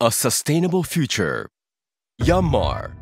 a sustainable future. Yanmar